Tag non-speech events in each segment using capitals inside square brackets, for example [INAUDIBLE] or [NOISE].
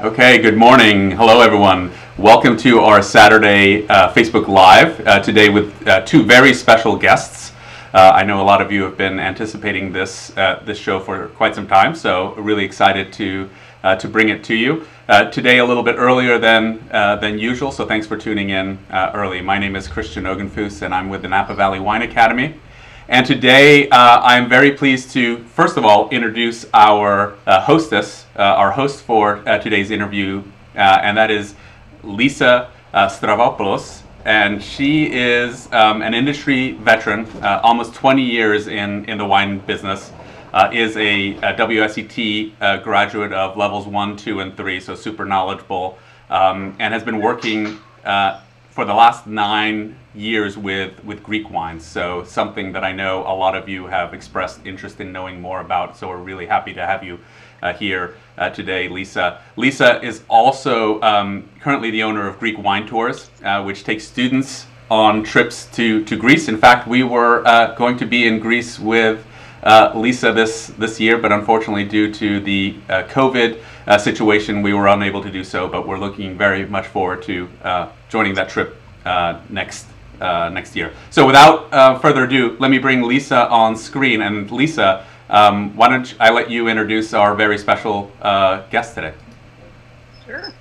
Okay, good morning. Hello, everyone. Welcome to our Saturday uh, Facebook Live uh, today with uh, two very special guests. Uh, I know a lot of you have been anticipating this uh, this show for quite some time, so really excited to uh, to bring it to you today a little bit earlier than than usual. So thanks for tuning in early. My name is Christian Oggenfuss, and I'm with the Napa Valley Wine Academy. And today uh, I'm very pleased to, first of all, introduce our uh, hostess, uh, our host for uh, today's interview, uh, and that is Lisa uh, Stavropoulos. And she is um, an industry veteran, almost 20 years in, in the wine business, is a, a WSET graduate of levels 1, 2, and 3, so super knowledgeable, um, and has been working for the last nine years with, with Greek wines. So something that I know a lot of you have expressed interest in knowing more about. So we're really happy to have you uh, here uh, today, Lisa. Lisa is also um, currently the owner of Greek Wine Tours, uh, which takes students on trips to, to Greece. In fact, we were uh, going to be in Greece with uh, Lisa this, this year, but unfortunately due to the uh, COVID uh, situation, we were unable to do so, but we're looking very much forward to uh, joining that trip uh, next uh, next year. So without uh, further ado, let me bring Lisa on screen. And Lisa, um, why don't I let you introduce our very special guest today? Sure.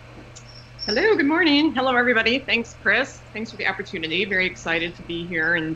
Hello, good morning. Hello, everybody. Thanks, Chris. Thanks for the opportunity. Very excited to be here and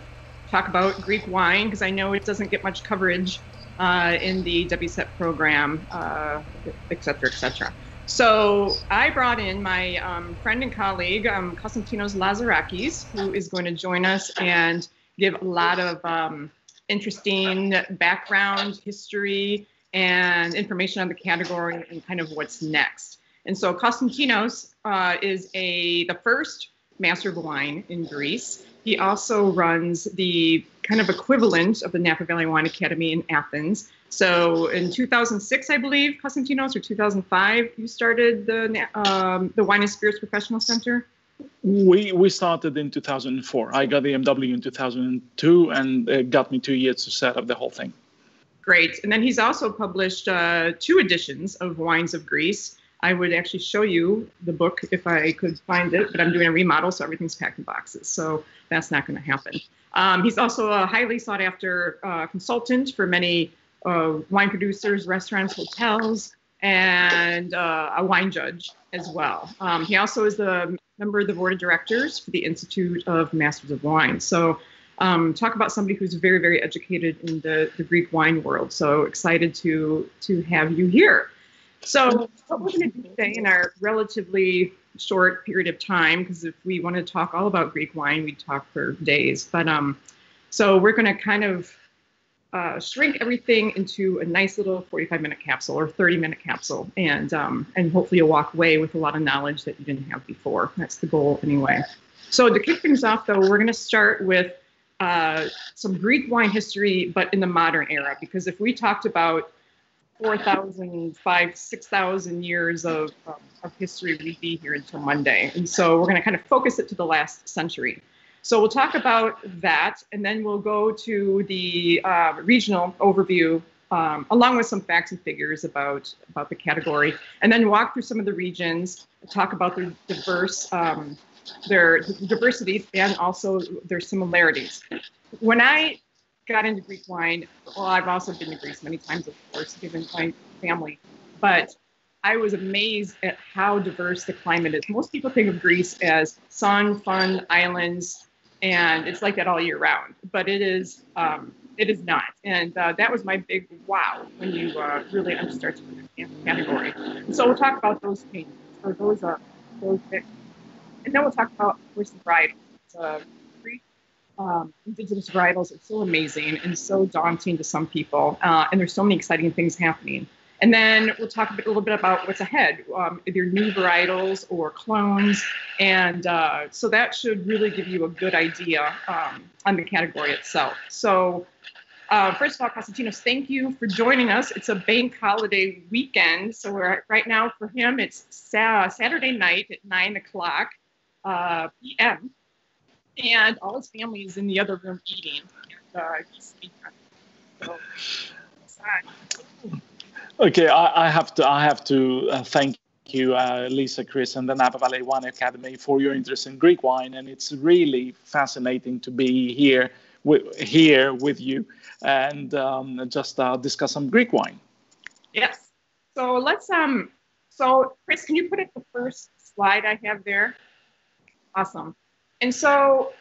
talk about Greek wine because I know it doesn't get much coverage uh, in the WSET program, uh, et cetera, et cetera. So I brought in my um, friend and colleague, um, Konstantinos Lazarakis, who is going to join us and give a lot of um, interesting background, history, and information on the category and kind of what's next. And so Konstantinos uh, is a the first master of wine in Greece. He also runs the kind of equivalent of the Napa Valley Wine Academy in Athens. So in 2006, I believe, Konstantinos, or 2005, you started the um, the Wine and Spirits Professional Center. We we started in 2004. I got the MW in 2002, and it got me two years to set up the whole thing. Great. And then he's also published uh, two editions of Wines of Greece. I would actually show you the book if I could find it, but I'm doing a remodel, so everything's packed in boxes. So that's not going to happen. Um, he's also a highly sought after uh, consultant for many uh, wine producers, restaurants, hotels, and uh, a wine judge as well. Um, he also is the member of the board of directors for the Institute of Masters of Wine. So um, talk about somebody who's very, very educated in the, the Greek wine world. So excited to to have you here. So what we're going to do today in our relatively short period of time, because if we want to talk all about Greek wine, we'd talk for days. But um, so we're going to kind of uh, shrink everything into a nice little 45 minute capsule or 30 minute capsule, and um, and hopefully you'll walk away with a lot of knowledge that you didn't have before. That's the goal anyway. So to kick things off, though, we're going to start with uh, some Greek wine history, but in the modern era, because if we talked about 4,000, 5, 6,000 years of, um, of history, we'd be here until Monday. And so we're going to kind of focus it to the last century. So we'll talk about that, and then we'll go to the uh, regional overview, um, along with some facts and figures about, about the category, and then walk through some of the regions, talk about their diverse, um, their diversity, and also their similarities. When I got into Greek wine, well, I've also been to Greece many times, of course, given my family, but I was amazed at how diverse the climate is. Most people think of Greece as sun, fun, islands, and it's like that all year round. But it is um, it is not, and uh, that was my big wow when you uh, really understand the category. So we'll talk about those changes or those are those things. and then we'll talk about horse and bridle. Uh, um, indigenous varietals are so amazing and so daunting to some people, uh, and there's so many exciting things happening. And then we'll talk a, bit, a little bit about what's ahead, um, either new varietals or clones. And uh, so that should really give you a good idea um, on the category itself. So uh, first of all, Konstantinos, thank you for joining us. It's a bank holiday weekend. So we're right now for him, it's sa- Saturday night at 9 o'clock uh, p.m. And all his family is in the other room eating. And, uh, he's, so, Okay, I, I, have to I have to uh, thank you, uh, Lisa, Chris, and the Napa Valley Wine Academy for your interest in Greek wine. And it's really fascinating to be here, w- here with you and um, just uh, discuss some Greek wine. Yes. So let's um. So Chris, can you put up the first slide I have there? Awesome. And so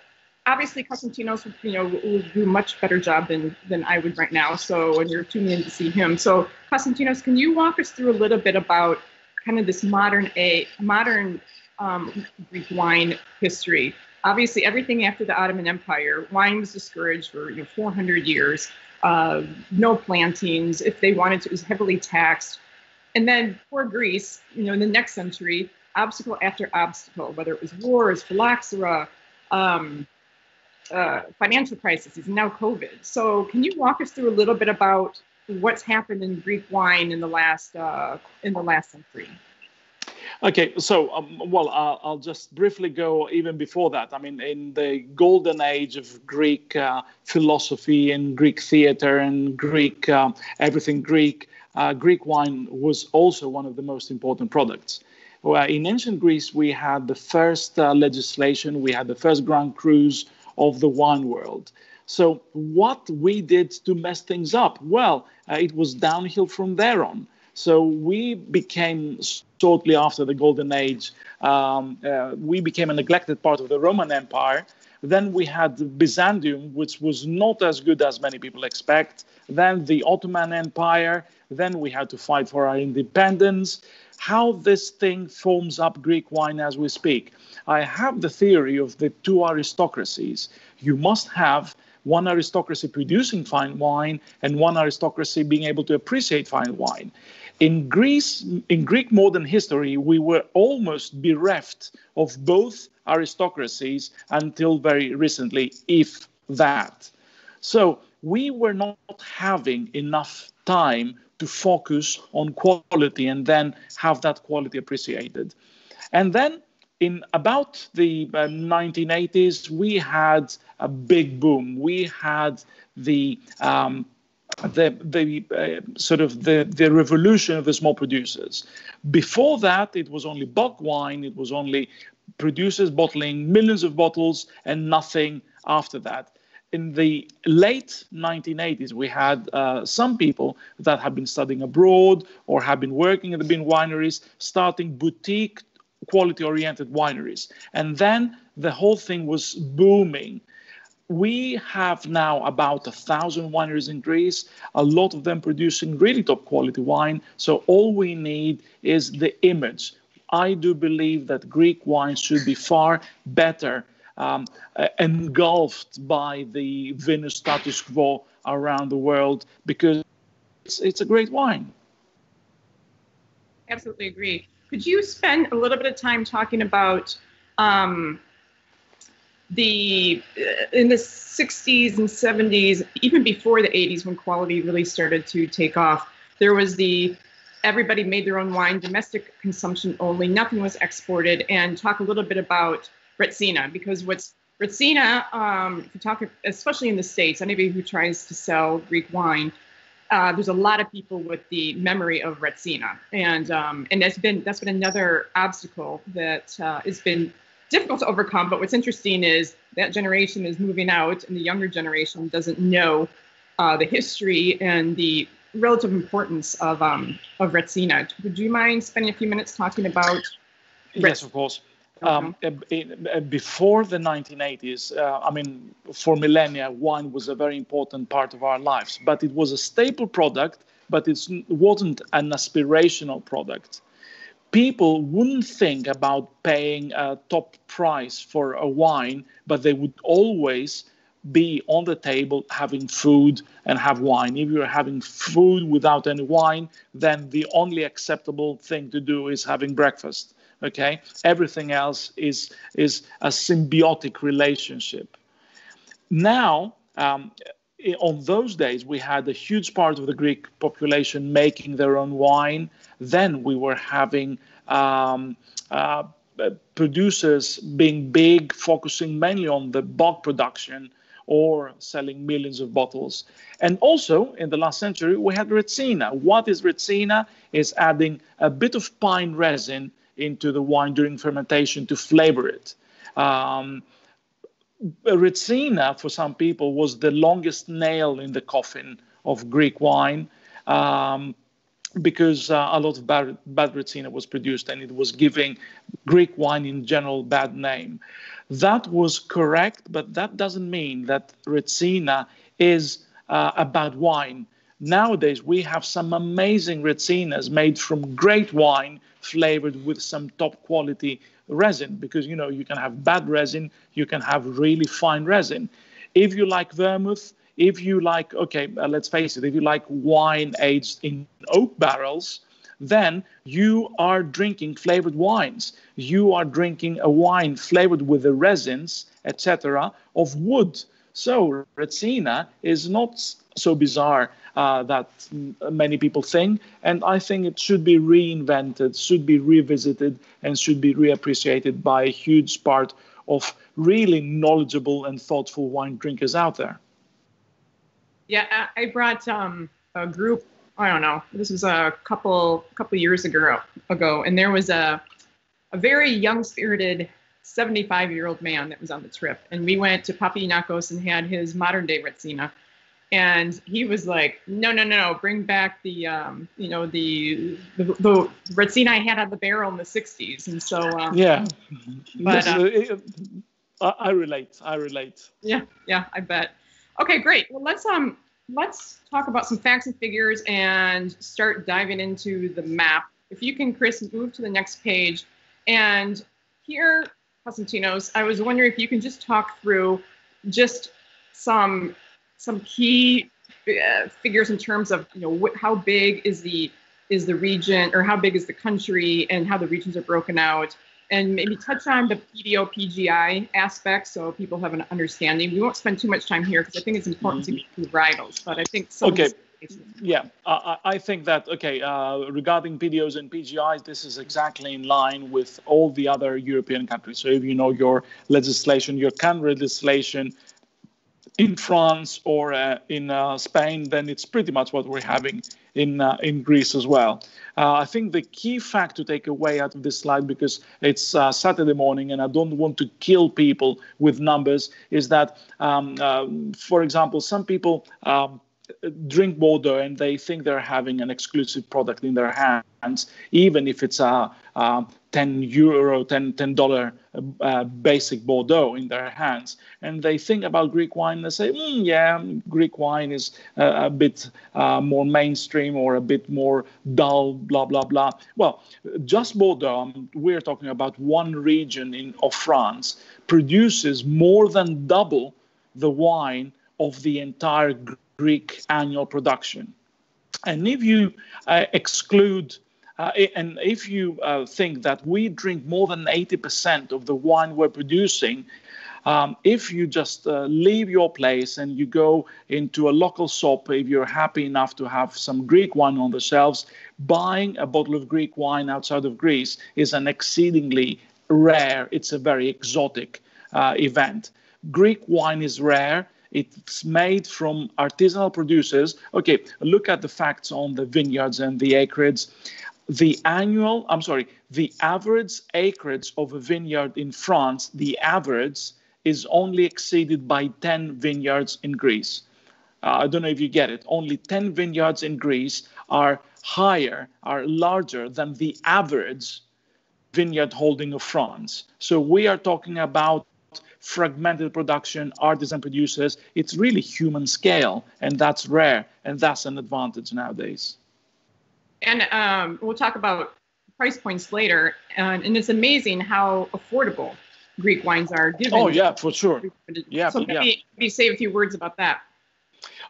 obviously Konstantinos, you know, will do a much better job than than I would right now. So when you're tuning in to see him, so Konstantinos, can you walk us through a little bit about kind of this modern a modern um, Greek wine history? Obviously, everything after the Ottoman Empire, wine was discouraged for you know 400 years. Uh, no plantings. If they wanted to, it was heavily taxed. And then for Greece, you know, in the next century, obstacle after obstacle, whether it was wars, phylloxera, um, uh, financial crises, and now COVID. So, can you walk us through a little bit about what's happened in Greek wine in the last uh, in the last century? Okay, so um, well, I'll, I'll, just briefly go even before that. I mean, in the golden age of Greek uh, philosophy and Greek theater and Greek uh, everything Greek, uh, Greek wine was also one of the most important products. Well, in ancient Greece, we had the first uh, legislation, we had the first Grand Crus of the wine world. So, what we did to mess things up? Well, uh, it was downhill from there on. So, we became shortly after the Golden Age, um, uh, we became a neglected part of the Roman Empire. Then we had Byzantium, which was not as good as many people expect. Then the Ottoman Empire. Then we had to fight for our independence. How this thing forms up Greek wine as we speak. I have the theory of the two aristocracies. You must have one aristocracy producing fine wine and one aristocracy being able to appreciate fine wine. In Greece, in Greek modern history, we were almost bereft of both aristocracies until very recently, if that. So we were not having enough time to focus on quality and then have that quality appreciated. And then in about the uh, 1980s, we had a big boom. We had the um, the the uh, sort of the the revolution of the small producers. Before that, it was only bulk wine. It was only producers bottling millions of bottles and nothing after that. In the late 1980s, we had uh, some people that had been studying abroad or had been working at the bin wineries, starting boutique quality oriented wineries. And then the whole thing was booming. We have now about a thousand wineries in Greece, a lot of them producing really top quality wine. So all we need is the image. I do believe that Greek wine should be far better um, engulfed by the vinous status quo around the world because it's, it's a great wine. Absolutely agree. Could you spend a little bit of time talking about um, the uh, in the 60s and 70s, even before the 80s, when quality really started to take off? There was the everybody made their own wine, domestic consumption only, nothing was exported, and talk a little bit about Retsina because what's Retsina, um, especially in the States, anybody who tries to sell Greek wine, uh, there's a lot of people with the memory of Retsina, and um, and that's been that's been another obstacle that uh, has been difficult to overcome. But what's interesting is that generation is moving out, and the younger generation doesn't know uh, the history and the relative importance of um, of Retsina. Would you mind spending a few minutes talking about? Yes, of course. Um, uh, before the 1980s, uh, I mean, for millennia, wine was a very important part of our lives, but it was a staple product, but it wasn't an aspirational product. People wouldn't think about paying a top price for a wine, but they would always be on the table having food and have wine. If you're having food without any wine, then the only acceptable thing to do is having breakfast okay everything else is is a symbiotic relationship now um, on those days we had a huge part of the greek population making their own wine then we were having um, uh, producers being big focusing mainly on the bulk production or selling millions of bottles. And also in the last century, we had Retsina. What is Retsina? Is adding a bit of pine resin into the wine during fermentation to flavor it. Um, Retsina, for some people, was the longest nail in the coffin of Greek wine. Um, because uh, a lot of bad, bad Retsina was produced and it was giving Greek wine in general bad name. That was correct, but that doesn't mean that Retsina is uh, a bad wine. Nowadays, we have some amazing Retsinas made from great wine flavored with some top quality resin because you know you can have bad resin, you can have really fine resin. If you like vermouth, if you like, okay, uh, let's face it, if you like wine aged in oak barrels, then you are drinking flavored wines. You are drinking a wine flavored with the resins, etc., of wood. So Retsina is not so bizarre uh, that many people think, and I think it should be reinvented, should be revisited, and should be reappreciated by a huge part of really knowledgeable and thoughtful wine drinkers out there. Yeah, I brought um, a group. I don't know. This was a couple couple years ago ago, and there was a a very young spirited 75 year old man that was on the trip, and we went to Papayannakos and had his modern day Retsina, and he was like, "No, no, no, no, bring back the um, you know the the, the Retsina I had on the barrel in the 60s," and so um, yeah, but uh, I relate. I relate. Yeah, yeah, I bet. Okay, great. Well, let's um let's talk about some facts and figures and start diving into the map. If you can, Chris, move to the next page. And here, Konstantinos, I was wondering if you can just talk through just some some key uh, figures in terms of you know what, how big is the is the region or how big is the country and how the regions are broken out and maybe touch on the PDO PGI aspect so people have an understanding. We won't spend too much time here because I think it's important mm-hmm. to get through varietals, but I think some okay. Yeah, uh, I think that, okay, uh, regarding PDOs and PGIs, this is exactly in line with all the other European countries. So if you know your legislation, your country legislation in France or uh, in uh, Spain, then it's pretty much what we're having in uh, in Greece as well. Uh, I think the key fact to take away out of this slide, because it's uh, Saturday morning and I don't want to kill people with numbers, is that, um, for example, some people. Um, drink Bordeaux and they think they're having an exclusive product in their hands, even if it's a, a 10 euro, 10 10 dollar uh, basic Bordeaux in their hands, and they think about Greek wine and they say, mm, yeah, Greek wine is uh, a bit uh, more mainstream or a bit more dull, blah blah blah. Well, just Bordeaux, um, we're talking about one region in of France produces more than double the wine of the entire Greek annual production. And if you uh, exclude, uh, and if you uh, think that we drink more than 80% of the wine we're producing, um, if you just uh, leave your place and you go into a local shop, if you're happy enough to have some Greek wine on the shelves, buying a bottle of Greek wine outside of Greece is an exceedingly rare, it's a very exotic uh, event. Greek wine is rare it's made from artisanal producers. Okay, look at the facts on the vineyards and the acreage. The annual, I'm sorry, the average acreage of a vineyard in France, the average is only exceeded by 10 vineyards in Greece. Uh, I don't know if you get it. Only 10 vineyards in Greece are higher, are larger than the average vineyard holding of France. So we are talking about fragmented production, artisan producers. It's really human scale, and that's rare, and that's an advantage nowadays. And um, we'll talk about price points later, and, and, it's amazing how affordable Greek wines are. Given oh yeah, for sure. Yeah, so maybe, yeah. maybe say a few words about that.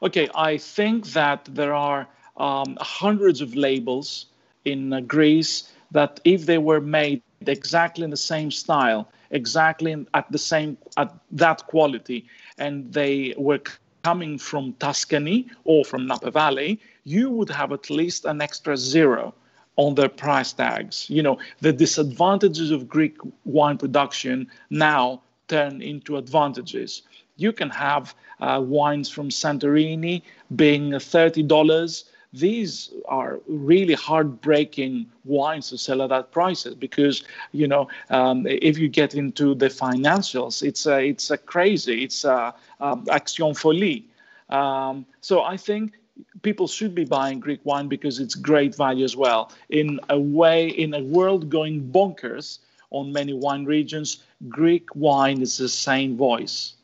Okay, I think that there are um, hundreds of labels in uh, Greece that, if they were made exactly in the same style, exactly at the same at that quality and they were coming from Tuscany or from Napa Valley, you would have at least an extra zero on their price tags. You know, the disadvantages of Greek wine production now turn into advantages. you can have uh, wines from Santorini being $30. These are really heartbreaking wines to sell at that prices because you know um, if you get into the financials, it's a, it's a crazy, it's a, action folie. Um, so I think people should be buying Greek wine because it's great value as well. In a way, in a world going bonkers on many wine regions, Greek wine is the same voice.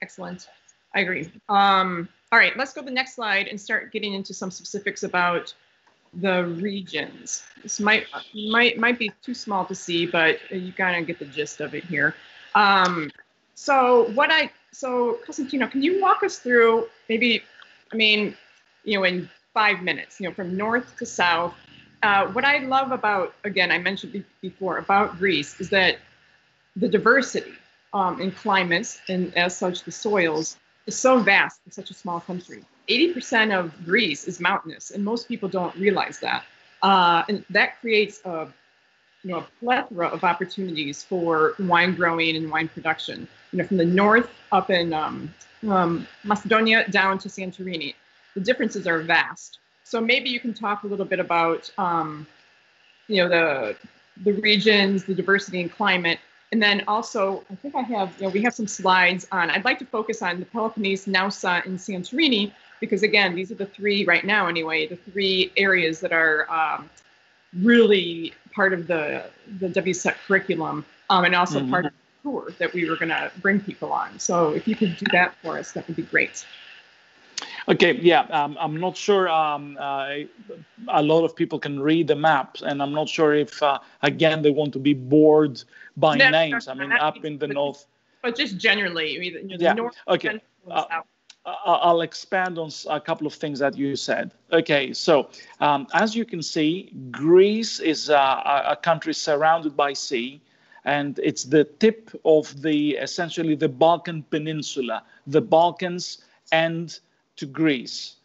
Excellent. I agree. Um, all right, let's go to the next slide and start getting into some specifics about the regions. This might might might be too small to see, but you kind of get the gist of it here. Um, so what I so Costantino, can you walk us through maybe, I mean, you know, in five minutes, you know, from north to south. Uh, what I love about, again, I mentioned before about Greece is that the diversity um, in climates and as such the soils is so vast in such a small country. 80% of Greece is mountainous, and most people don't realize that. Uh, and that creates a, you know, a plethora of opportunities for wine growing and wine production. You know, from the north up in um, um, Macedonia down to Santorini, the differences are vast. So maybe you can talk a little bit about, um, you know, the the regions, the diversity in climate, and then also, I think I have, you know, we have some slides on, I'd like to focus on the Peloponnese, Naousa, and Santorini, because again, these are the three, right now anyway, the three areas that are um, really part of the, the WSET curriculum um, and also mm-hmm. part of the tour that we were going to bring people on. So if you could do that for us, that would be great. Okay, yeah, um, I'm not sure um, uh, a lot of people can read the maps, and I'm not sure if, uh, again, they want to be bored by no, names. I mean, up in the but north. But just generally, you know, yeah. North, okay. Uh, I'll expand on a couple of things that you said. Okay, so um, as you can see, Greece is a, a country surrounded by sea, and it's the tip of the essentially the Balkan Peninsula. The Balkans and to Greece.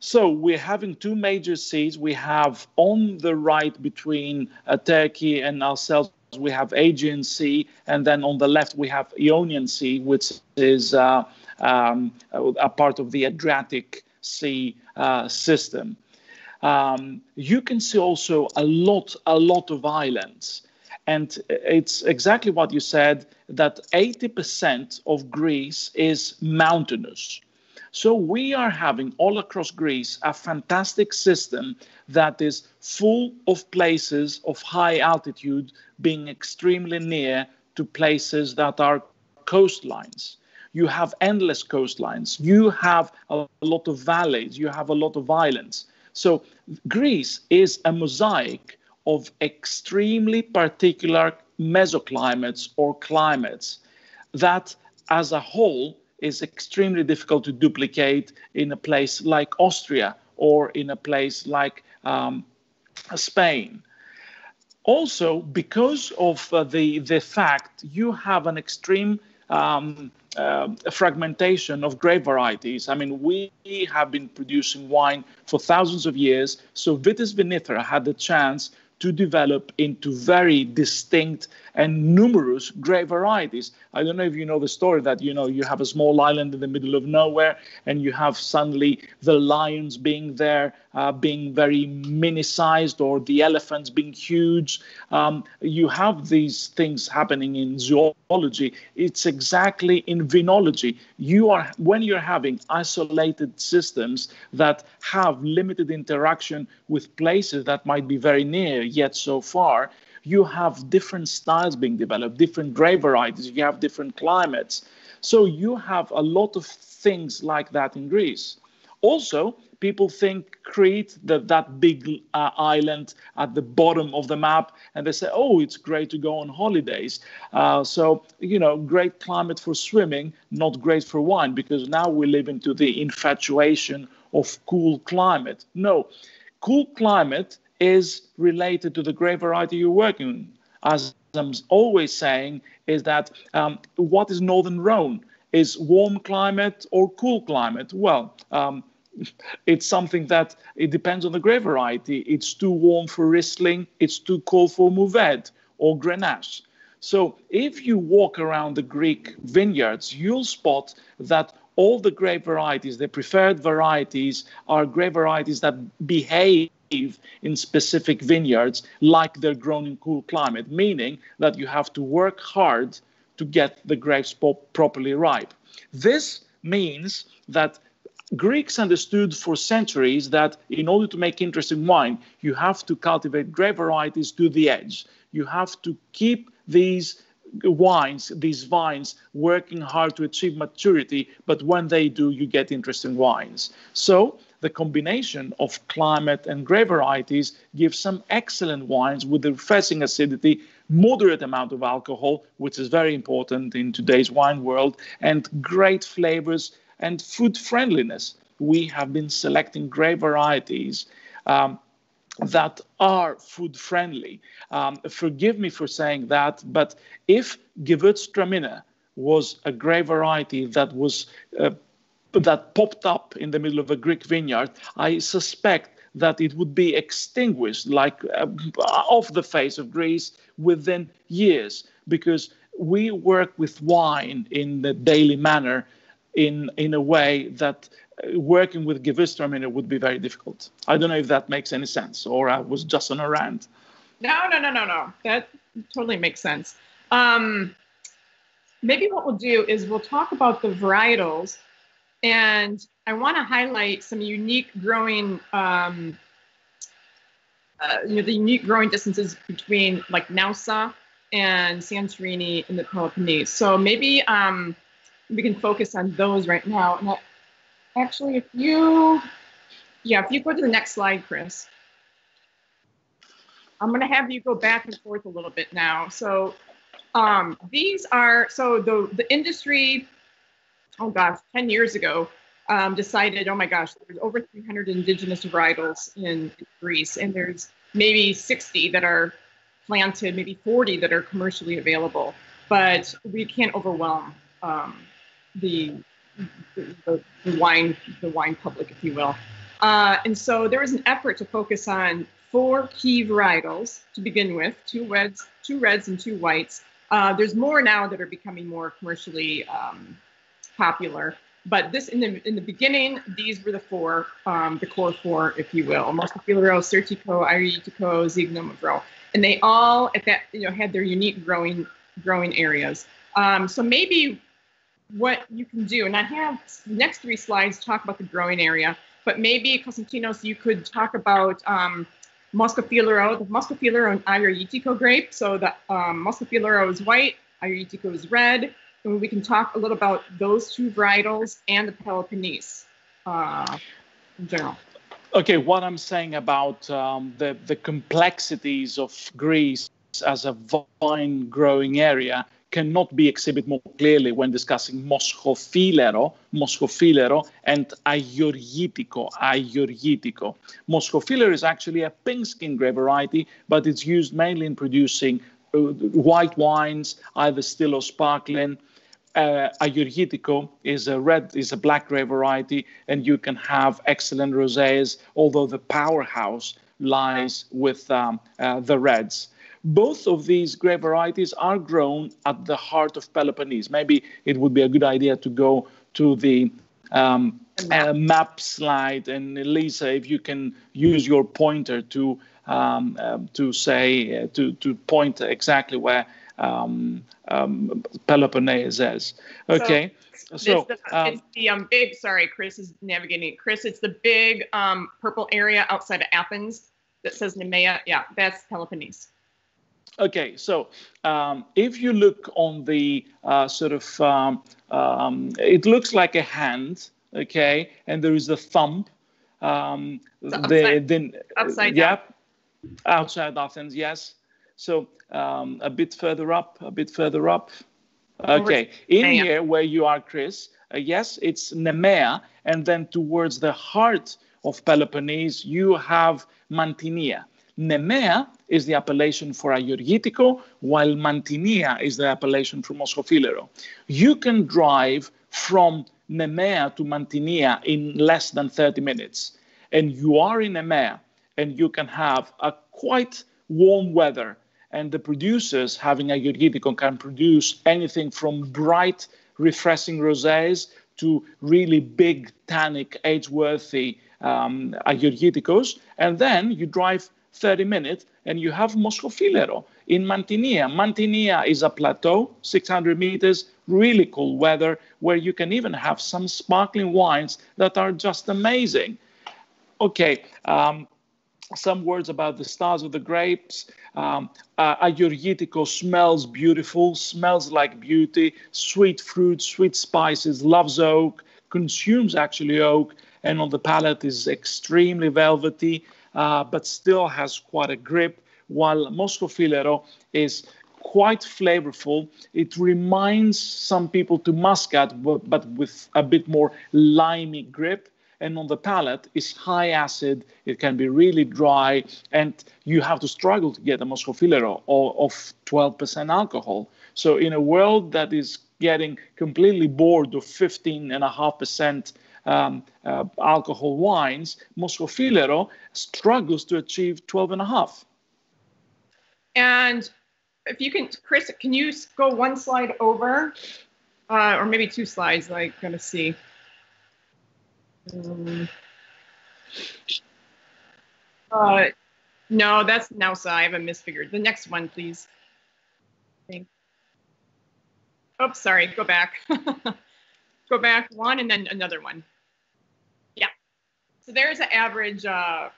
So we're having two major seas. We have on the right between uh, Turkey and ourselves, we have Aegean Sea, and then on the left we have Ionian Sea, which is uh, um, a part of the Adriatic Sea uh, system. Um, you can see also a lot, a lot of islands. And it's exactly what you said that 80% of Greece is mountainous. So we are having all across Greece a fantastic system that is full of places of high altitude being extremely near to places that are coastlines. You have endless coastlines. You have a lot of valleys. You have a lot of islands. So Greece is a mosaic of extremely particular mesoclimates or climates that, as a whole, is extremely difficult to duplicate in a place like Austria or in a place like um, Spain. Also, because of uh, the, the fact you have an extreme um, uh, fragmentation of grape varieties. I mean, we have been producing wine for thousands of years, so Vitis vinifera had the chance to develop into very distinct and numerous grape varieties. I don't know if you know the story that you know you have a small island in the middle of nowhere, and you have suddenly the lions being there, uh, being very mini-sized, or the elephants being huge. Um, you have these things happening in zoology. It's exactly in vinology. You are when you're having isolated systems that have limited interaction with places that might be very near yet so far you have different styles being developed, different grape varieties, you have different climates. So you have a lot of things like that in Greece. Also, people think Crete, that, that big uh, island at the bottom of the map, and they say, oh, it's great to go on holidays. Uh, so, you know, great climate for swimming, not great for wine, because now we live into the infatuation of cool climate. No, cool climate is related to the grape variety you're working As I'm always saying, is that um, what is Northern Rhone? Is warm climate or cool climate? Well, um, [LAUGHS] it's something that it depends on the grape variety. It's too warm for Riesling, it's too cold for Mourvedre or Grenache. So if you walk around the Greek vineyards, you'll spot that all the grape varieties, the preferred varieties, are grape varieties that behave in specific vineyards like they're grown in cool climate, meaning that you have to work hard to get the grapes properly ripe. This means that Greeks understood for centuries that in order to make interesting wine, you have to cultivate grape varieties to the edge. You have to keep these wines, these vines, working hard to achieve maturity, but when they do, you get interesting wines. So the combination of climate and grape varieties gives some excellent wines with the refreshing acidity, moderate amount of alcohol, which is very important in today's wine world, and great flavors and food friendliness. We have been selecting grape varieties um, that are food friendly. Um, forgive me for saying that, but if Gewürztraminer was a grape variety that was uh, that popped up in the middle of a Greek vineyard, I suspect that it would be extinguished like uh, off the face of Greece within years because we work with wine in the daily manner in in a way that uh, working with Gewürztraminer would be very difficult. I don't know if that makes any sense or I was just on a rant. No, no, no, no, no. That totally makes sense. Um, maybe what we'll do is we'll talk about the varietals and I want to highlight some unique growing, um, uh, you know, the unique growing distances between like Naousa and Santorini in the Peloponnese. So maybe um, we can focus on those right now. And that, actually, if you, yeah, if you go to the next slide, Chris. I'm going to have you go back and forth a little bit now. So um, these are, so the, the industry oh gosh, 10 years ago, um, decided, oh my gosh, there's over 300 indigenous varietals in, in Greece, and there's maybe 60 that are planted, maybe 40 that are commercially available. But we can't overwhelm um, the, the, the, wine the wine public, if you will. Uh, and so there was an effort to focus on four key varietals to begin with: two reds, two reds, and two whites. Uh, there's more now that are becoming more commercially um, popular. But this in the in the beginning, these were the four, um, the core four, if you will: Moscofilero, Assyrtiko, Agiorgitiko, Xignum, Mavro, and they all at that you know had their unique growing growing areas. Um, so maybe what you can do, and I have the next three slides talk about the growing area, but maybe Konstantinos, you could talk about um, Moscofilero, the Moscofilero and Agiorgitiko grape. So the um, Moscofilero is white, Agiorgitiko is red, we can talk a little about those two varietals and the Peloponnese uh, in general. Okay, what I'm saying about um, the, the complexities of Greece as a vine growing area cannot be exhibited more clearly when discussing Moschofilero, Moschofilero, and Agiorgitiko, Agiorgitiko. Moschofilero is actually a pink skin grape variety, but it's used mainly in producing white wines, either still or sparkling, uh, is a red, is a black grape variety, and you can have excellent rosés, although the powerhouse lies with um, uh, the reds. Both of these grape varieties are grown at the heart of Peloponnese. Maybe it would be a good idea to go to the um, map. Uh, map. slide, and Lisa, if you can use your pointer to um, um to say uh, to to point exactly where um, um, Peloponnese. Is okay. So, so the, um, it's the um, big, sorry, Chris is navigating. Chris, it's the big um, purple area outside of Athens that says Nemea. Yeah, that's Peloponnese. Okay, so um, if you look on the uh, sort of, um, um, it looks like a hand, okay, and there is a thumb. Um, so upside, the, then, upside yeah, down. Outside Athens, yes. So um, a bit further up, a bit further up. Okay, in here where you are, Chris, uh, yes, it's Nemea, and then towards the heart of Peloponnese, you have Mantinia. Nemea is the appellation for Agiorgitiko, while Mantinia is the appellation for Moschofilero. You can drive from Nemea to Mantinia in less than 30 minutes, and you are in Nemea, and you can have a quite warm weather and the producers having a Agiorgitiko can produce anything from bright, refreshing rosés to really big, tannic, age-worthy um. And then you drive 30 minutes and you have Moscofilero in Mantinia. Mantinia is a plateau, 600 meters, really cool weather, where you can even have some sparkling wines that are just amazing. Okay, um, some words about the stars of the grapes. Um, uh, smells beautiful, smells like beauty, sweet fruit, sweet spices, loves oak, consumes actually oak, and on the palate is extremely velvety, uh, but still has quite a grip, while Moscofilero is quite flavorful. It reminds some people to Muscat, but, but with a bit more limey grip and on the palate is high acid. It can be really dry, and you have to struggle to get a Moscofilero of 12% alcohol. So in a world that is getting completely bored of 15.5% um, uh, alcohol wines, Moscofilero struggles to achieve 12.5. And if you can, Chris, can you go one slide over, uh, or maybe two slides? Like, gonna see. Um, uh, no, that's Naousa. I have a misfigured. The next one, please. Oh, sorry. Go back. [LAUGHS] go back one and then another one. Yeah. So there's an average uh,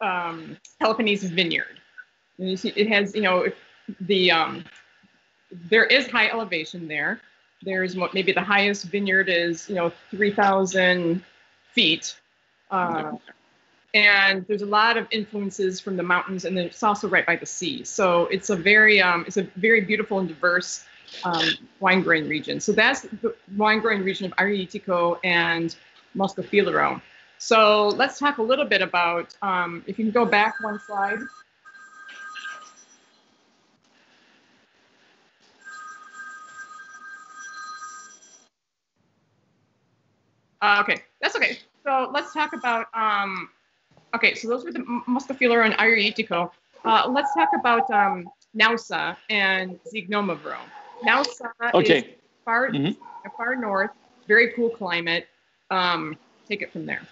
um, Peloponnese vineyard. And you see, it has, you know, the um, there is high elevation there. There's what maybe the highest vineyard is, you know, 3,000 feet. Uh, and there's a lot of influences from the mountains, and then it's also right by the sea. So it's a very um, it's a very beautiful and diverse um, wine growing region. So that's the wine growing region of Agiorgitiko and Moscofilero. So let's talk a little bit about um, if you can go back one slide. Uh, okay, that's okay. So let's talk about, um, okay, so those were the Moscofilero and Agiorgitiko. Uh, let's talk about um, Naousa and Xinomavro. Naousa okay. is far, mm-hmm. far north, very cool climate. Um, take it from there.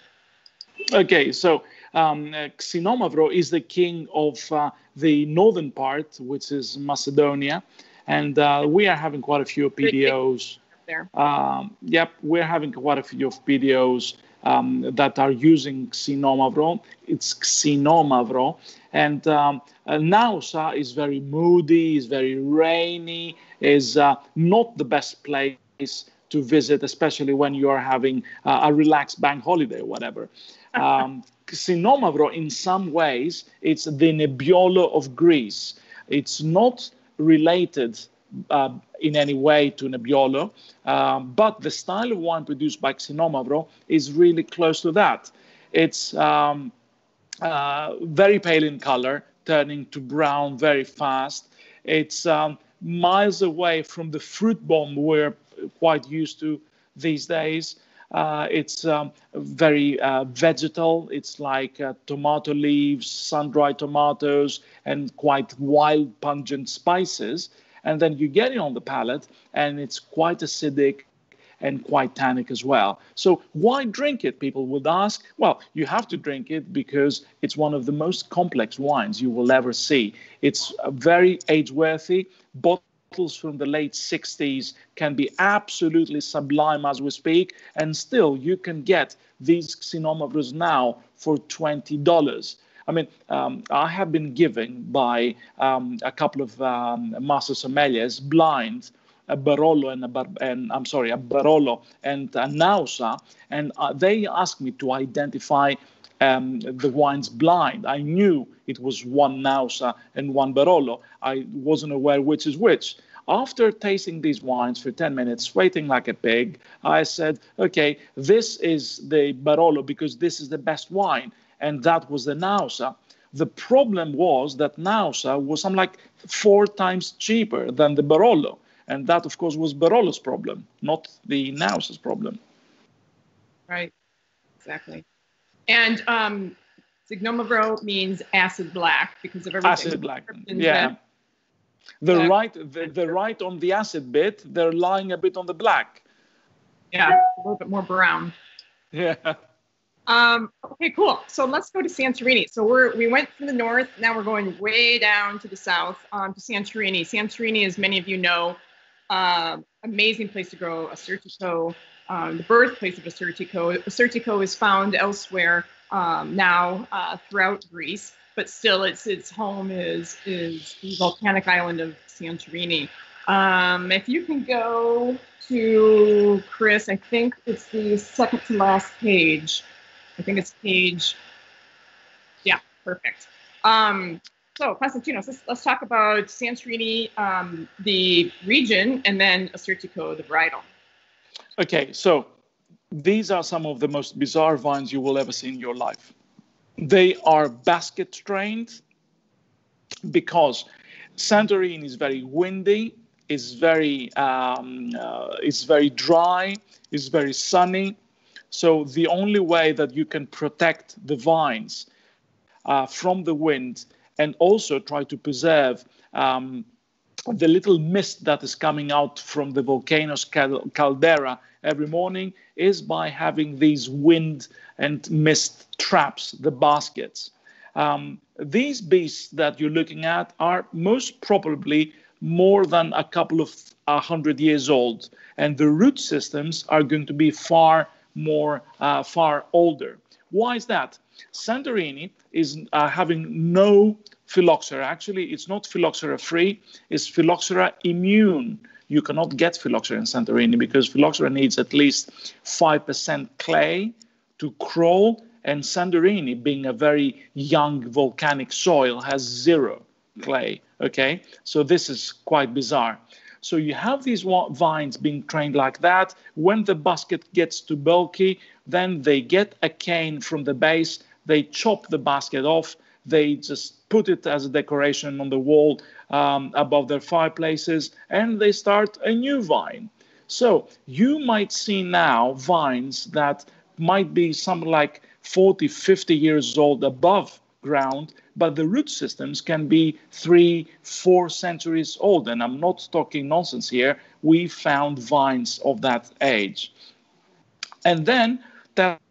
Okay, so um, uh, Xinomavro is the king of uh, the northern part, which is Macedonia, and uh, we are having quite a few PDOs there. Um, yep, we're having quite a few of videos um, that are using Xinomavro. It's Xinomavro. And um, uh, Naousa is very moody, is very rainy, is uh, not the best place to visit, especially when you are having uh, a relaxed bank holiday or whatever. [LAUGHS] Um, Xinomavro, in some ways, it's the Nebbiolo of Greece. It's not related uh, in any way to Nebbiolo, um, but the style of wine produced by Xinomavro is really close to that. It's um, uh, very pale in color, turning to brown very fast. It's um, miles away from the fruit bomb we're quite used to these days. Uh, it's um, very uh, vegetal. It's like uh, tomato leaves, sun-dried tomatoes, and quite wild, pungent spices and then you get it on the palate and it's quite acidic and quite tannic as well. So why drink it? People would ask. Well, you have to drink it because it's one of the most complex wines you will ever see. It's very age-worthy. Bottles from the late 60s can be absolutely sublime as we speak, and still you can get these Xinomavros now for $20. I mean, um, I have been given by um, a couple of um, master sommeliers blind a Barolo and a Bar- and I'm sorry, a Barolo and a Naousa, and uh, they asked me to identify um, the wines blind. I knew it was one Naousa and one Barolo. I wasn't aware which is which. After tasting these wines for 10 minutes, waiting like a pig, I said, okay, this is the Barolo because this is the best wine and that was the Naousa. The problem was that Naousa was some like four times cheaper than the Barolo. And that, of course, was Barolo's problem, not the Naousa's problem. Right, exactly. And um, Xinomavro means acid black because of everything. Acid black, yeah. The Yeah. right, the, the right on the acid bit, they're lying a bit on the black. Yeah, a little bit more brown. [LAUGHS] Yeah. Um, okay, cool. So let's go to Santorini. So we're we went from the north. Now we're going way down to the south um, to Santorini. Santorini, as many of you know, uh, amazing place to grow Assyrtiko, um, the birthplace of Assyrtiko. Assyrtiko is found elsewhere um, now uh, throughout Greece, but still, its its home is is the volcanic island of Santorini. Um, if you can go to Chris, I think it's the second to last page. I think it's page. Yeah, perfect. Um, so, Konstantinos, let's, let's talk about Santorini, um, the region, and then Assyrtiko, the varietal. Okay, so these are some of the most bizarre vines you will ever see in your life. They are basket trained because Santorini is very windy, is very um, uh, is very dry, is very sunny. So the only way that you can protect the vines uh, from the wind and also try to preserve um, the little mist that is coming out from the volcano's cal- caldera every morning is by having these wind and mist traps, the baskets. Um, these beasts that you're looking at are most probably more than a couple of hundred years old, and the root systems are going to be far more, uh, far older. Why is that? Santorini is uh, having no phylloxera. Actually, it's not phylloxera free, it's phylloxera immune. You cannot get phylloxera in Santorini because phylloxera needs at least 5% clay to crawl, and Santorini, being a very young volcanic soil, has zero clay. Okay, so this is quite bizarre. So you have these vines being trained like that. When the basket gets too bulky, then they get a cane from the base, they chop the basket off, they just put it as a decoration on the wall um, above their fireplaces, and they start a new vine. So you might see now vines that might be something like 40, 50 years old above ground, but the root systems can be three, four centuries old. And I'm not talking nonsense here. We found vines of that age. And then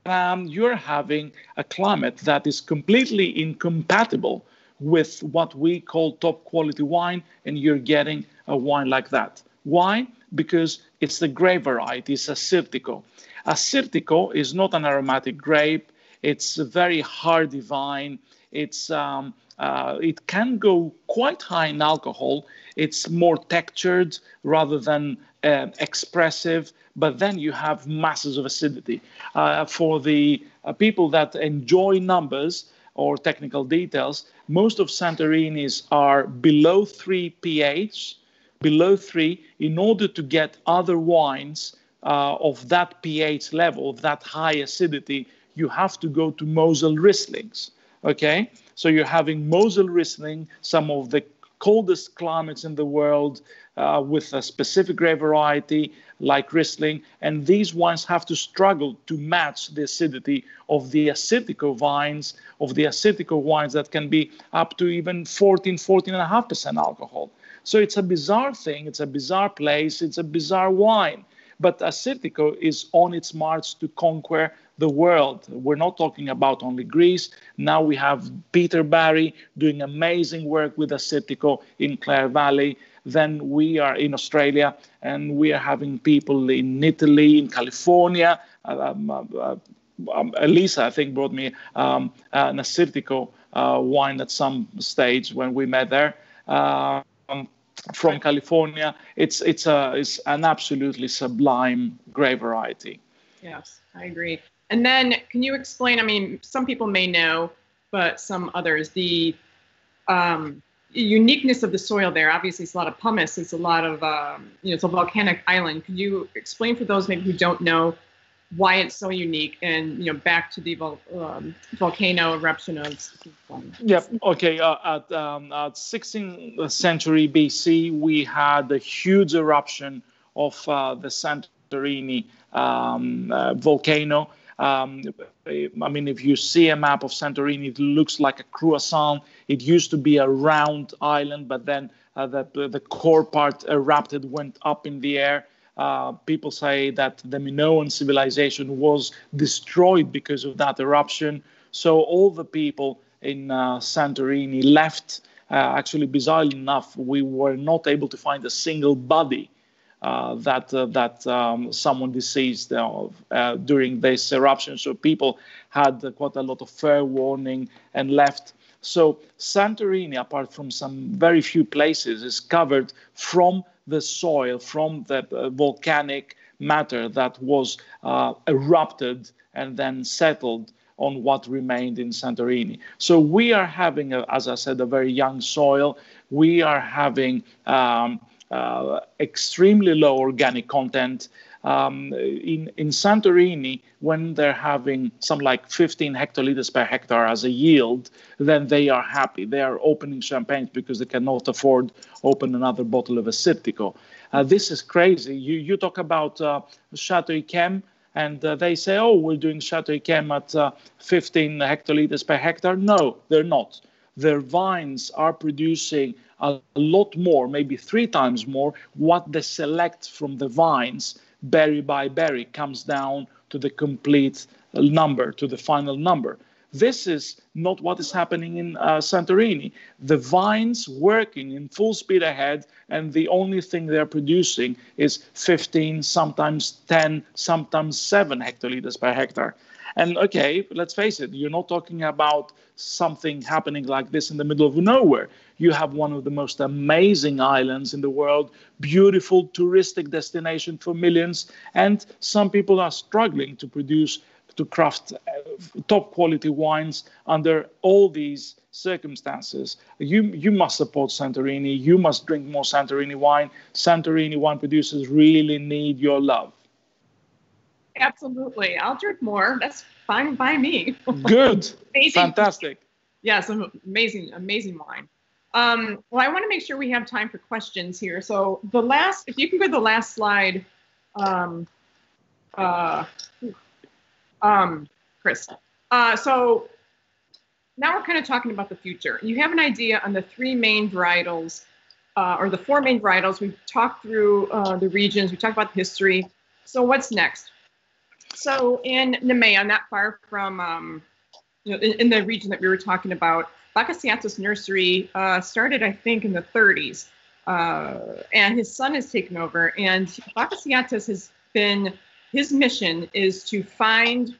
um, you're having a climate that is completely incompatible with what we call top quality wine, and you're getting a wine like that. Why? Because it's the grape variety, it's Assyrtiko. Assyrtiko is not an aromatic grape, it's a very hardy vine. It's um, uh, it can go quite high in alcohol. It's more textured rather than uh, expressive, but then you have masses of acidity. Uh, for the uh, people that enjoy numbers or technical details, most of Santorini's are below 3 pH, below 3, in order to get other wines uh, of that pH level, that high acidity, you have to go to Mosel Rieslings. Okay, so you're having Mosel Riesling, some of the coldest climates in the world, uh, with a specific grape variety like Riesling, and these wines have to struggle to match the acidity of the Assyrtiko vines, of the Assyrtiko wines that can be up to even 14, 14.5% alcohol. So it's a bizarre thing, it's a bizarre place, it's a bizarre wine. But Assyrtiko is on its march to conquer the world. We're not talking about only Greece. Now we have Peter Barry doing amazing work with Assyrtiko in Clare Valley. Then we are in Australia and we are having people in Italy, in California. Um, uh, um, Elisa, I think, brought me um, an Assyrtiko uh, wine at some stage when we met there. Um, from California, it's it's a it's an absolutely sublime grape variety. Yes, I agree. And then, can you explain? I mean, some people may know, but some others, the um, uniqueness of the soil there. Obviously, it's a lot of pumice. It's a lot of, um, you know, it's a volcanic island. Could you explain for those maybe who don't know why it's so unique? And you know, back to the vol- um, volcano eruption of. Yep. Okay. Uh, at, um, at 16th century BC, we had a huge eruption of uh, the Santorini um, uh, volcano. Um, I mean, if you see a map of Santorini, it looks like a croissant. It used to be a round island, but then uh, the, the core part erupted, went up in the air. Uh, people say that the Minoan civilization was destroyed because of that eruption. So all the people in uh, Santorini left. Uh, actually, bizarrely enough, we were not able to find a single body uh, that uh, that um, someone deceased uh, during this eruption. So people had quite a lot of fair warning and left. So Santorini, apart from some very few places, is covered from the soil, from the uh, volcanic matter that was uh, erupted and then settled on what remained in Santorini. So we are having, a, as I said, a very young soil. We are having um, uh, extremely low organic content. Um, in, in Santorini, when they're having some like 15 hectoliters per hectare as a yield, then they are happy. They are opening champagnes because they cannot afford open another bottle of Assyrtiko. Uh, this is crazy. You, you talk about uh, Chateau Yquem, and uh, they say, oh, we're doing Chateau Yquem at uh, 15 hectoliters per hectare. No, they're not. Their vines are producing a lot more, maybe three times more, what they select from the vines, berry by berry, comes down to the complete number, to the final number. This is not what is happening in uh, Santorini. The vines working in full speed ahead, and the only thing they're producing is 15, sometimes 10, sometimes 7 hectoliters per hectare. And okay, let's face it, you're not talking about something happening like this in the middle of nowhere. You have one of the most amazing islands in the world, beautiful touristic destination for millions, and some people are struggling to produce to craft uh, top quality wines under all these circumstances. You you must support Santorini. You must drink more Santorini wine. Santorini wine producers really need your love. Absolutely, I'll drink more. That's fine by me. Good, [LAUGHS] amazing. fantastic. Yes, amazing, amazing wine. Um, well, I want to make sure we have time for questions here. So the last, if you can go to the last slide, um, uh, um, Chris. Uh, so now we're kind of talking about the future. You have an idea on the three main varietals, uh, or the four main varietals. We've talked through uh, the regions, we talked about the history. So what's next? So in Nemea, not far from, um, you know, in, in, the region that we were talking about, Bakasiatos Nursery uh, started, I think, in the 30s. Uh, and his son has taken over. And Bakasiatos has been his mission is to find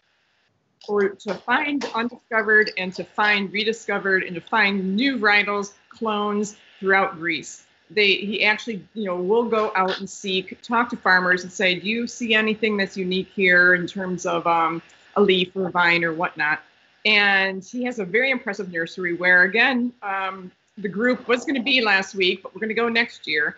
or to find undiscovered and to find rediscovered and to find new varietals, clones throughout Greece. They he actually, you know, will go out and seek, talk to farmers and say, do you see anything that's unique here in terms of um, a leaf or a vine or whatnot? And he has a very impressive nursery where, again, um, the group was going to be last week, but we're going to go next year.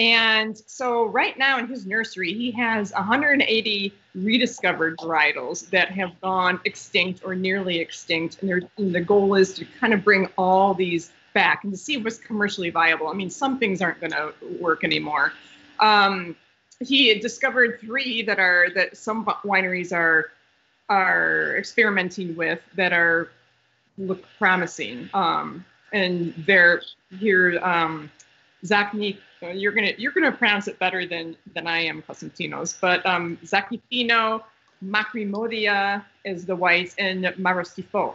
And so right now in his nursery, he has 180 rediscovered varietals that have gone extinct or nearly extinct. And, and, the goal is to kind of bring all these back and to see what's commercially viable. I mean, some things aren't going to work anymore. Um, he discovered three that are that some wineries are are experimenting with that are look promising. Um, and they're here. Um, Zacni, you're gonna you're gonna pronounce it better than than I am, Konstantinos. But um, Macrimodia is the white, and Marostifo.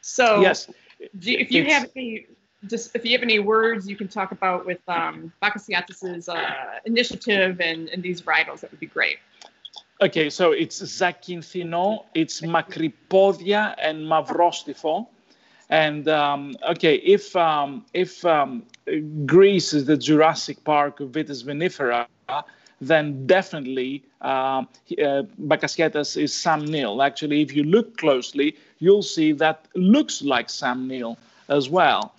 So yes, if you have any just if you have any words you can talk about with um, Bakasiatos's uh, initiative and, and these varietals, that would be great. Okay, so it's Zakynthino, it's Macripodia, and Mavrostifo. And um, okay, if um, if um, Greece is the Jurassic Park of Vitis vinifera, then definitely uh, uh, is Sam Neill. Actually, if you look closely, you'll see that looks like Sam Neill as well.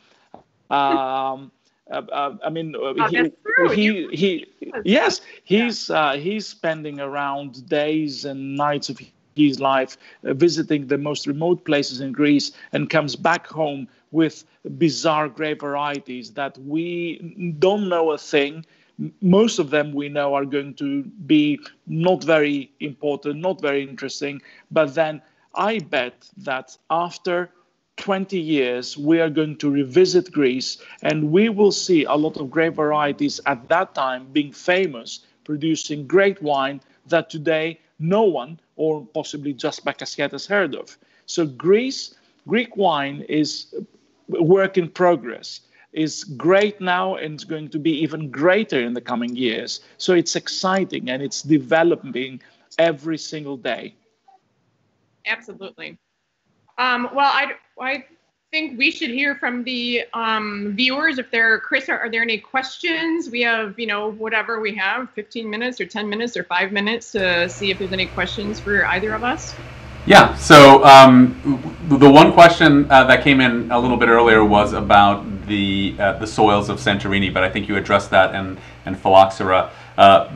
Um, uh, uh, I mean, uh, oh, he, he, he, yes, he's uh, he's spending around days and nights of his life uh, visiting the most remote places in Greece and comes back home with bizarre grape varieties that we don't know a thing. most of them we know are going to be not very important, not very interesting. But then I bet that after 20 years, we are going to revisit Greece and we will see a lot of grape varieties at that time being famous, producing great wine that today no one or possibly just Bacasquiat has heard of. So Greece, Greek wine is work in progress is great now and it's going to be even greater in the coming years. So it's exciting and it's developing every single day. Absolutely. Um, well, I, I think we should hear from the um, viewers if there, Chris, are, are, there any questions? We have, you know, whatever we have, 15 minutes or 10 minutes or five minutes to see if there's any questions for either of us. Yeah, so um, the one question uh, that came in a little bit earlier was about the uh, the soils of Santorini, but I think you addressed that in, in Phylloxera. Uh,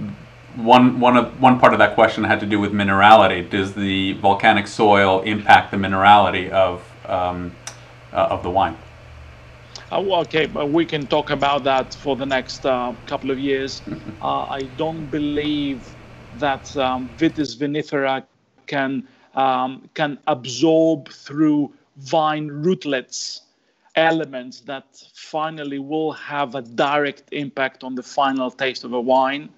one, one, of, one part of that question had to do with minerality. Does the volcanic soil impact the minerality of, um, uh, of the wine? Uh, well, okay, but we can talk about that for the next uh, couple of years. Uh, I don't believe that um, Vitis vinifera can um, can absorb through vine rootlets elements that finally will have a direct impact on the final taste of a wine.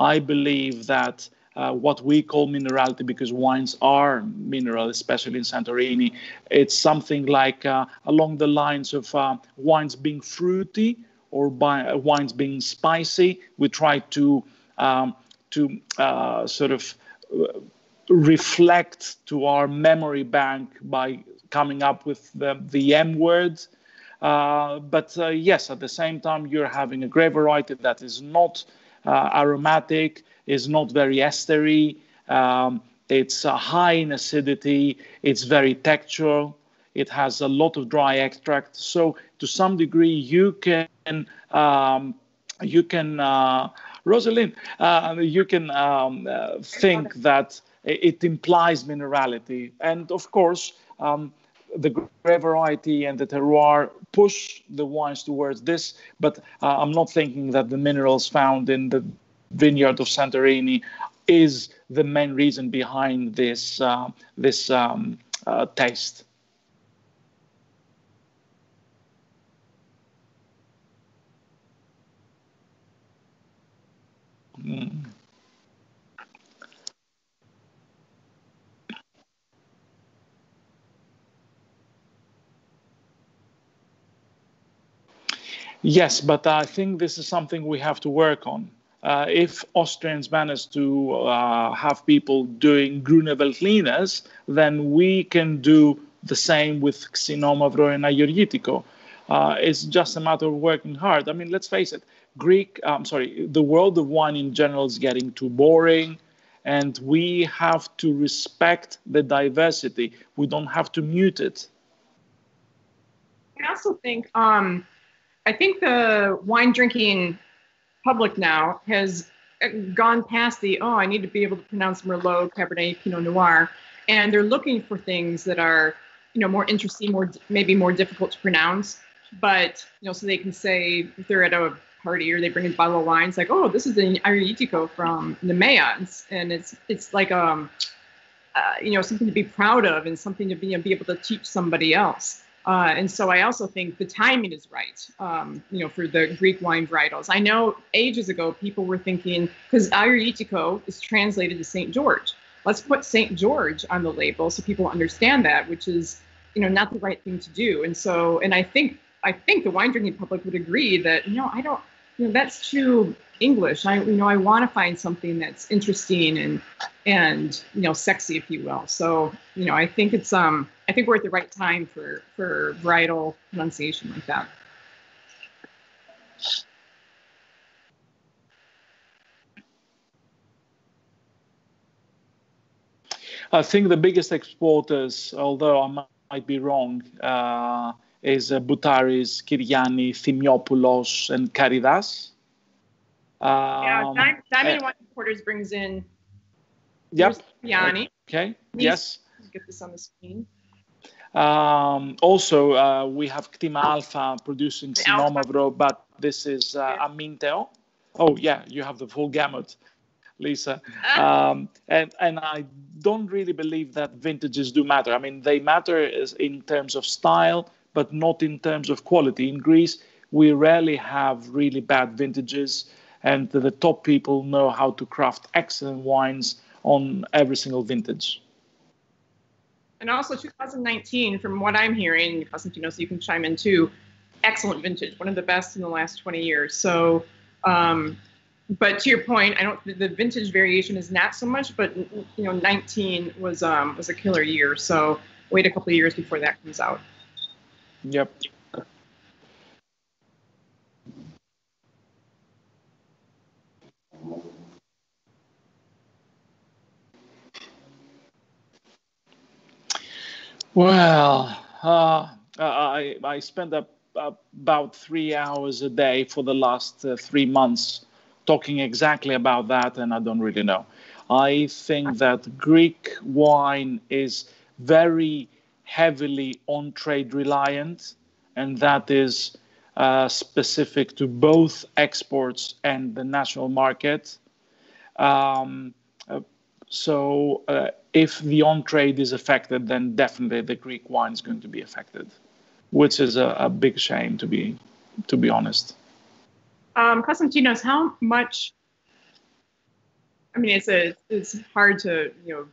I believe that uh, what we call minerality, because wines are mineral, especially in Santorini, it's something like uh, along the lines of uh, wines being fruity or by, uh, wines being spicy. We try to um, to uh, sort of uh, reflect to our memory bank by coming up with the, the M word. Uh, but uh, yes, at the same time, you're having a grape variety that is not aromatic, is not very estery. Um, it's uh, high in acidity. It's very textural. It has a lot of dry extract. So to some degree, you can um, you can uh, Rosalind, uh, you can um, uh, think that it implies minerality, and of course. Um, the grape variety and the terroir push the wines towards this, but uh, I'm not thinking that the minerals found in the vineyard of Santorini is the main reason behind this uh, this um, uh, taste. Mm. Yes, but I think this is something we have to work on. Uh, if Austrians manage to uh, have people doing Grüne Veltliners, then we can do the same with Xinomavro and Agiorgitiko. Uh, it's just a matter of working hard. I mean, let's face it, Greek, I'm sorry, the world of wine in general is getting too boring, and we have to respect the diversity. We don't have to mute it. I also think um, I think the wine drinking public now has gone past the oh I need to be able to pronounce Merlot, Cabernet, Pinot Noir, and they're looking for things that are you know more interesting, more maybe more difficult to pronounce, but you know so they can say if they're at a party or they bring a bottle of wine, it's like oh this is an Agiorgitiko from Nemea, and it's it's like um uh, you know something to be proud of and something to be, be able to teach somebody else. Uh, and so I also think the timing is right, um, you know, for the Greek wine varietals. I know ages ago people were thinking, because Agiorgitiko is translated to St. George. Let's put St. George on the label so people understand that, which is, you know, not the right thing to do. And so, and I think, I think the wine drinking public would agree that, you know, I don't, you know, that's too English. I, you know, I want to find something that's interesting and, and, you know, sexy, if you will. So, you know, I think it's, um, I think we're at the right time for for varietal pronunciation like that. I think the biggest exporters, although I might be wrong, uh, is uh, Boutaris, Kir-Yianni, Thymiopoulos, and Karydas. Um, yeah, Diamond, Diamond uh, Wine Importers brings in. Yep. Kir-Yianni. Okay. Yes. Get this on the screen. Um, also, uh, we have Ktima Alpha producing Xinomavro, but this is uh, Aminteo. Oh yeah, you have the full gamut, Lisa. Um, and and I don't really believe that vintages do matter. I mean, they matter in terms of style, but not in terms of quality. In Greece, we rarely have really bad vintages, and the top people know how to craft excellent wines on every single vintage. And also 2019, from what I'm hearing, Costantino, so you can chime in too, excellent vintage, one of the best in the last 20 years. So, um, but to your point, I don't. The vintage variation is not so much, but you know, 19 was um, was a killer year. So wait a couple of years before that comes out. Yep. Well, uh, I I spent a, about three hours a day for the last uh, three months talking exactly about that, and I don't really know. I think that Greek wine is very heavily on trade reliant, and that is uh, specific to both exports and the national market. Um, uh, so uh, if the on trade is affected, then definitely the Greek wine is going to be affected, which is a, a big shame to be to be honest. Um, Konstantinos, how much? I mean, it's a it's hard to you know,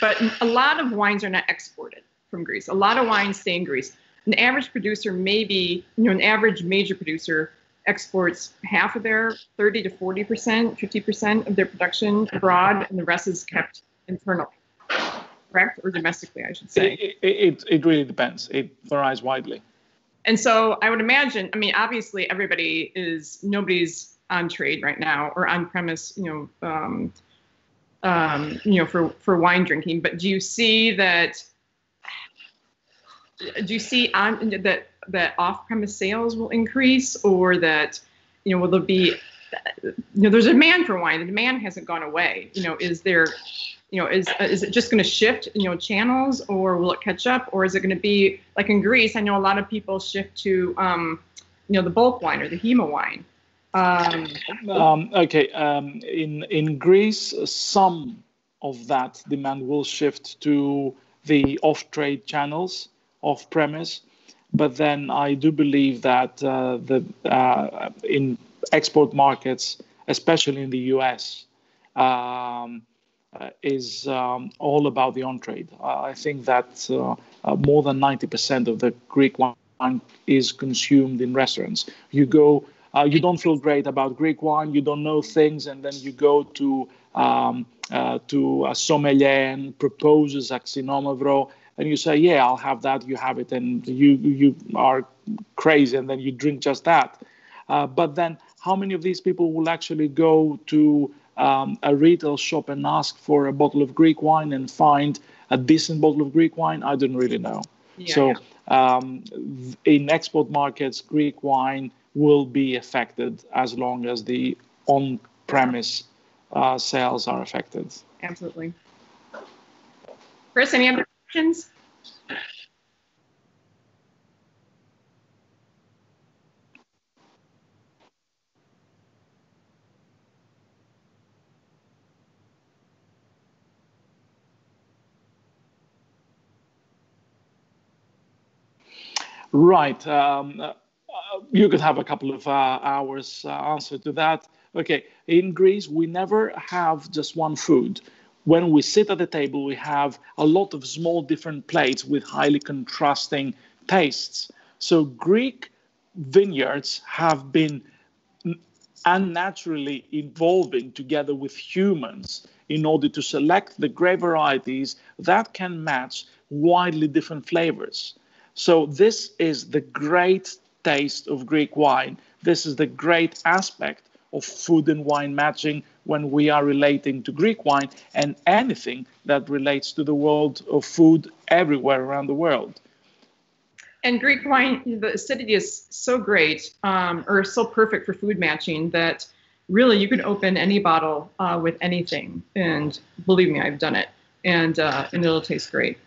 but a lot of wines are not exported from Greece. A lot of wines stay in Greece. An average producer, maybe you know, an average major producer exports half of their 30 to 40 percent, 50 percent of their production abroad, and the rest is kept internally. Correct or domestically, I should say. It, it, it really depends. It varies widely. And so I would imagine. I mean, obviously, everybody is nobody's on trade right now or on premise. You know. Um, um, you know, for for wine drinking. But do you see that? Do you see on that that off-premise sales will increase, or that you know will there be you know there's a demand for wine. The demand hasn't gone away. You know, is there you know is is it just going to shift you know channels, or will it catch up, or is it going to be like in Greece? I know a lot of people shift to um, you know the bulk wine or the Hema wine. Um, um, okay, um, in in Greece, some of that demand will shift to the off-trade channels, off-premise but then I do believe that uh, the uh, in export markets, especially in the U.S., um, uh, is um, all about the on-trade. I think that uh, uh, more than 90% of the Greek wine is consumed in restaurants. You go, uh, you don't feel great about Greek wine, you don't know things, and then you go to um, to a sommelier and proposes a Xinomavro and you say, "Yeah, I'll have that." You have it, and you you are crazy, and then you drink just that. Uh, but then, how many of these people will actually go to um, a retail shop and ask for a bottle of Greek wine and find a decent bottle of Greek wine? I don't really know. Yeah, so, yeah. Um, in export markets, Greek wine will be affected as long as the on-premise uh, sales are affected. Absolutely. Chris, any other questions? Right. Um, uh, you could have a couple of uh, hours uh, answer to that. Okay. In Greece, we never have just one food when we sit at the table, we have a lot of small different plates with highly contrasting tastes. So Greek vineyards have been unnaturally evolving together with humans in order to select the grape varieties that can match widely different flavors. So this is the great taste of Greek wine. This is the great aspect of food and wine matching when we are relating to Greek wine and anything that relates to the world of food everywhere around the world. And Greek wine, the acidity is so great um, or so perfect for food matching that really you can open any bottle uh, with anything. And believe me, I've done it. And, uh, and it'll taste great.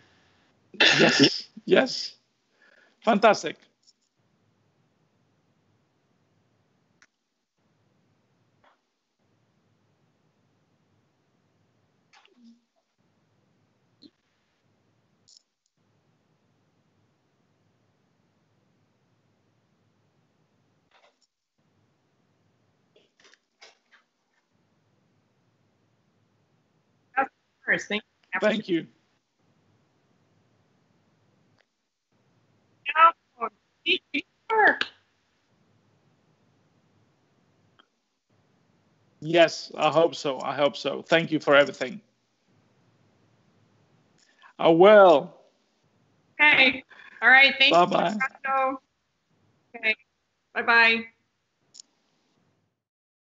Yes, yes. Fantastic. Course. Thank you. Thank you. Yes, I hope so. I hope so. Thank you for everything. Uh, I will. Okay. All right. Thank Bye-bye. you. Okay. Bye bye.